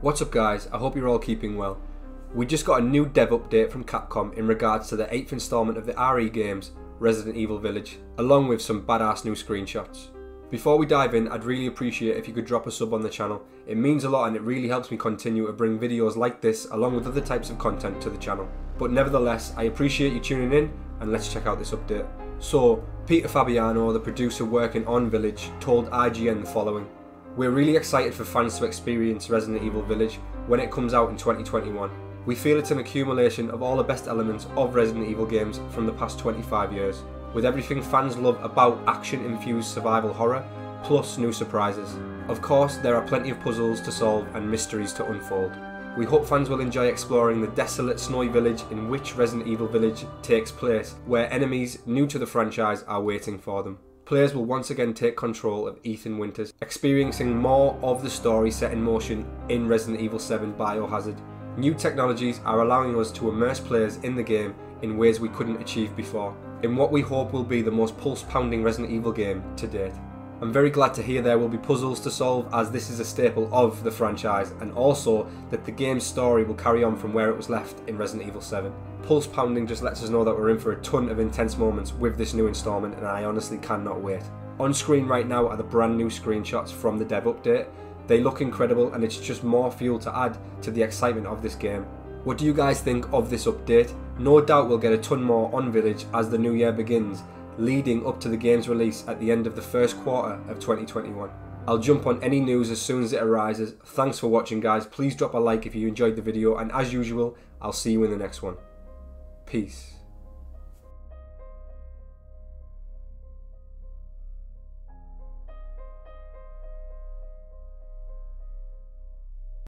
What's up guys, I hope you're all keeping well. We just got a new dev update from Capcom in regards to the 8th installment of the RE games, Resident Evil Village, along with some badass new screenshots. Before we dive in, I'd really appreciate if you could drop a sub on the channel. It means a lot and it really helps me continue to bring videos like this along with other types of content to the channel. But nevertheless, I appreciate you tuning in and let's check out this update. So, Peter Fabiano, the producer working on Village, told IGN the following. We're really excited for fans to experience Resident Evil Village when it comes out in 2021. We feel it's an accumulation of all the best elements of Resident Evil games from the past 25 years, with everything fans love about action infused survival horror, plus new surprises. Of course, there are plenty of puzzles to solve and mysteries to unfold. We hope fans will enjoy exploring the desolate snowy village in which Resident Evil Village takes place, where enemies new to the franchise are waiting for them players will once again take control of Ethan Winters, experiencing more of the story set in motion in Resident Evil 7 Biohazard. New technologies are allowing us to immerse players in the game in ways we couldn't achieve before, in what we hope will be the most pulse pounding Resident Evil game to date. I'm very glad to hear there will be puzzles to solve as this is a staple of the franchise and also that the game's story will carry on from where it was left in Resident Evil 7. Pulse pounding just lets us know that we're in for a ton of intense moments with this new installment and I honestly cannot wait. On screen right now are the brand new screenshots from the dev update. They look incredible and it's just more fuel to add to the excitement of this game. What do you guys think of this update? No doubt we'll get a ton more on Village as the new year begins leading up to the game's release at the end of the first quarter of 2021. I'll jump on any news as soon as it arises. Thanks for watching guys, please drop a like if you enjoyed the video and as usual, I'll see you in the next one. Peace.